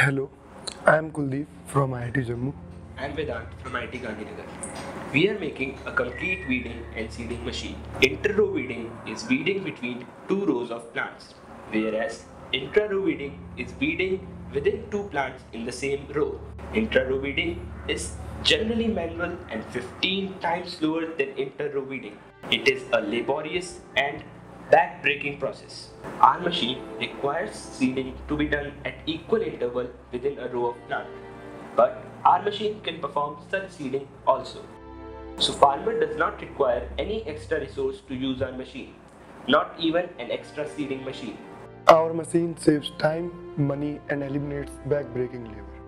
Hello, I am Kuldeep from IIT Jammu. I'm Vedant from IIT Gandhinagar. We are making a complete weeding and seeding machine. Inter-row weeding is weeding between two rows of plants, whereas intra-row weeding is weeding within two plants in the same row. Intra-row weeding is generally manual and 15 times slower than inter-row weeding. It is a laborious and back-breaking process. Our machine requires seeding to be done at equal interval within a row of plant. But our machine can perform such seeding also. So farmer does not require any extra resource to use our machine, not even an extra seeding machine. Our machine saves time, money, and eliminates back-breaking labor.